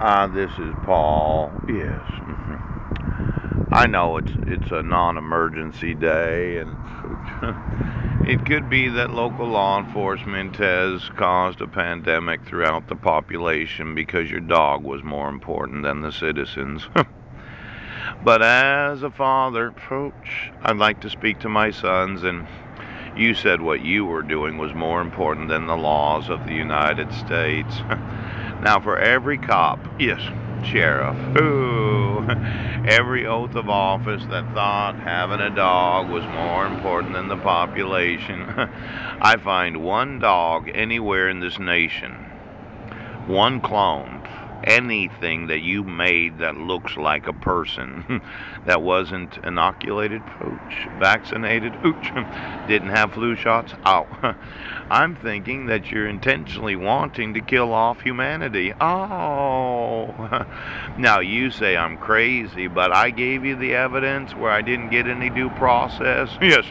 Uh, this is Paul. Yes. mhm. I know it's it's a non-emergency day, and it could be that local law enforcement has caused a pandemic throughout the population because your dog was more important than the citizens. but as a father, coach, I'd like to speak to my sons, and you said what you were doing was more important than the laws of the United States. now, for every cop, yes, sheriff, ooh, every oath of office that thought having a dog was more important than the population, I find one dog anywhere in this nation, one clone, anything that you made that looks like a person that wasn't inoculated, pooch, vaccinated, ooch, didn't have flu shots, ow. I'm thinking that you're intentionally wanting to kill off humanity. Oh. Now you say I'm crazy, but I gave you the evidence where I didn't get any due process. Yes.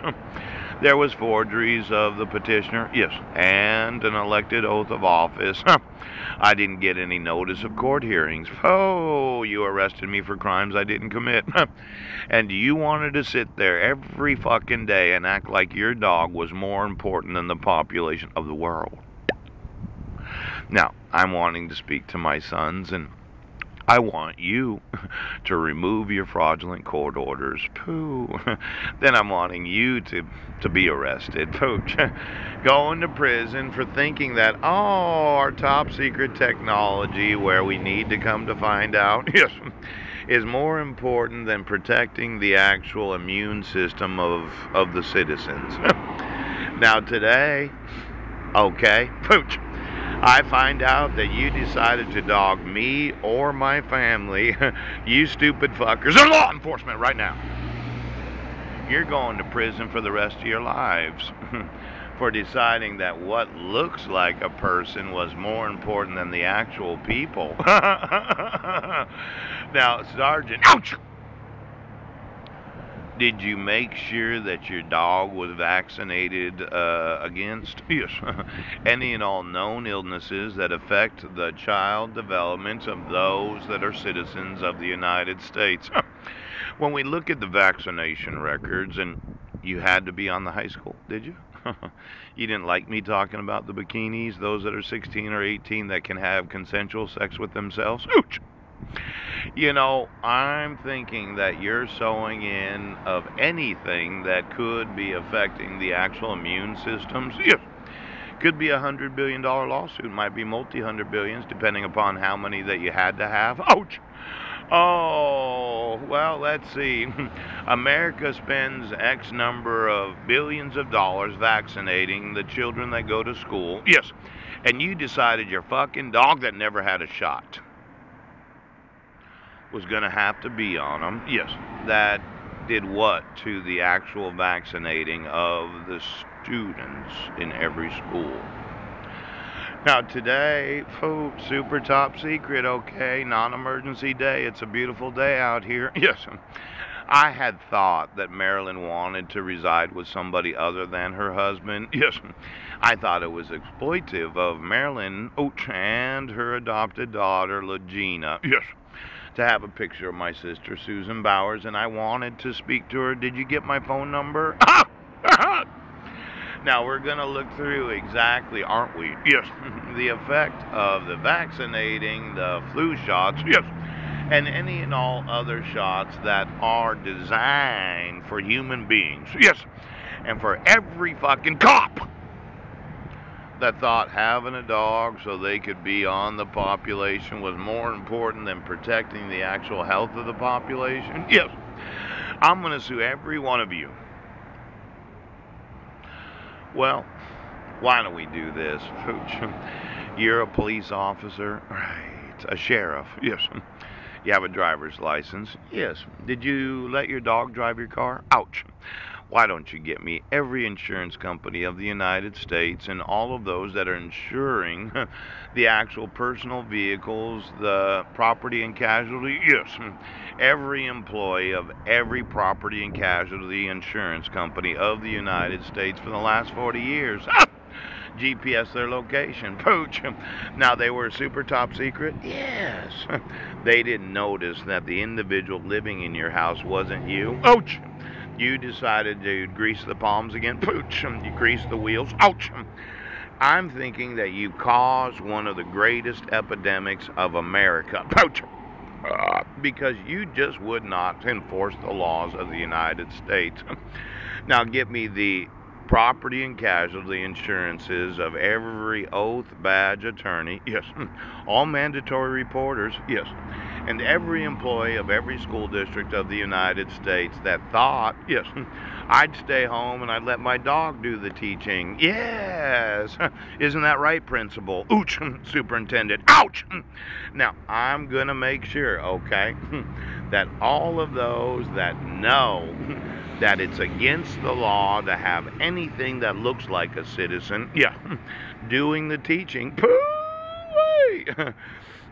There was forgeries of the petitioner, yes, and an elected oath of office. I didn't get any notice of court hearings. Oh, you arrested me for crimes I didn't commit. and you wanted to sit there every fucking day and act like your dog was more important than the population of the world. Now, I'm wanting to speak to my sons and I want you to remove your fraudulent court orders. Pooh. then I'm wanting you to, to be arrested. Pooch. Going to prison for thinking that, oh, our top secret technology, where we need to come to find out, yes, is more important than protecting the actual immune system of, of the citizens. now, today, okay, Pooch. I find out that you decided to dog me or my family, you stupid fuckers, are law enforcement right now. You're going to prison for the rest of your lives for deciding that what looks like a person was more important than the actual people. now, Sergeant, ouch! Did you make sure that your dog was vaccinated uh, against yes, any and all known illnesses that affect the child development of those that are citizens of the United States? when we look at the vaccination records, and you had to be on the high school, did you? you didn't like me talking about the bikinis, those that are 16 or 18 that can have consensual sex with themselves? Ooch! You know, I'm thinking that you're sowing in of anything that could be affecting the actual immune systems. Yes. Could be a hundred billion dollar lawsuit, might be multi hundred billions, depending upon how many that you had to have. Ouch! Oh, well, let's see. America spends X number of billions of dollars vaccinating the children that go to school. Yes. And you decided your fucking dog that never had a shot was going to have to be on them. Yes. That did what to the actual vaccinating of the students in every school? Now, today, folks, super top secret, okay? Non emergency day. It's a beautiful day out here. Yes. I had thought that Marilyn wanted to reside with somebody other than her husband. Yes. I thought it was exploitive of Marilyn oh, and her adopted daughter, Legina. Yes to have a picture of my sister, Susan Bowers, and I wanted to speak to her. Did you get my phone number? now, we're going to look through exactly, aren't we? Yes. the effect of the vaccinating, the flu shots, yes, and any and all other shots that are designed for human beings, yes, and for every fucking cop that thought having a dog so they could be on the population was more important than protecting the actual health of the population? Mm-hmm. Yes. I'm going to sue every one of you. Well, why don't we do this, Pooch? You're a police officer, right? A sheriff, yes. You have a driver's license, yes. Did you let your dog drive your car? Ouch why don't you get me every insurance company of the United States and all of those that are insuring the actual personal vehicles, the property and casualty? Yes, every employee of every property and casualty insurance company of the United States for the last 40 years. Ah! GPS their location. Pooch. Now they were super top secret? Yes. They didn't notice that the individual living in your house wasn't you. Ouch. You decided to grease the palms again. Pooch. You grease the wheels. Ouch. I'm thinking that you caused one of the greatest epidemics of America. Pooch. Uh, because you just would not enforce the laws of the United States. now, get me the property and casualty insurances of every oath badge attorney, yes, all mandatory reporters, yes, and every employee of every school district of the United States that thought, yes, I'd stay home and I'd let my dog do the teaching. Yes. Isn't that right, principal? Ouch, superintendent. Ouch. Now, I'm going to make sure, okay, that all of those that know that it's against the law to have anything that looks like a citizen, yeah, doing the teaching,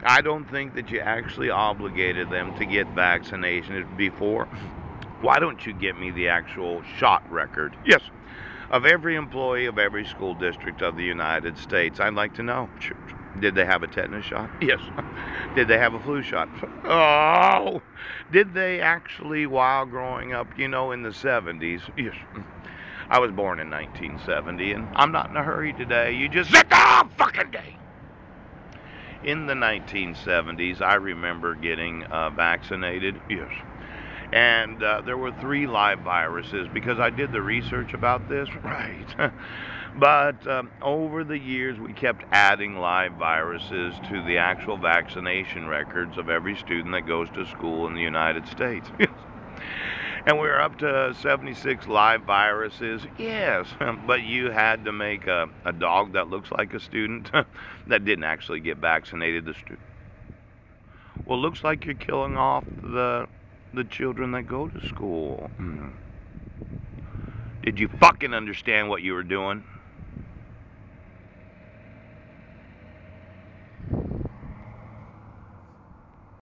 I don't think that you actually obligated them to get vaccinated before. Why don't you get me the actual shot record? Yes. Of every employee of every school district of the United States, I'd like to know. Did they have a tetanus shot? Yes. Did they have a flu shot? Oh! Did they actually, while growing up, you know, in the 70s? Yes. I was born in 1970, and I'm not in a hurry today. You just sit down fucking day. In the 1970s, I remember getting uh, vaccinated. Yes. And uh, there were three live viruses because I did the research about this. Right. But um, over the years, we kept adding live viruses to the actual vaccination records of every student that goes to school in the United States. and we are up to 76 live viruses. Yes, but you had to make a, a dog that looks like a student that didn't actually get vaccinated. The student. Well, looks like you're killing off the the children that go to school. Hmm. Did you fucking understand what you were doing?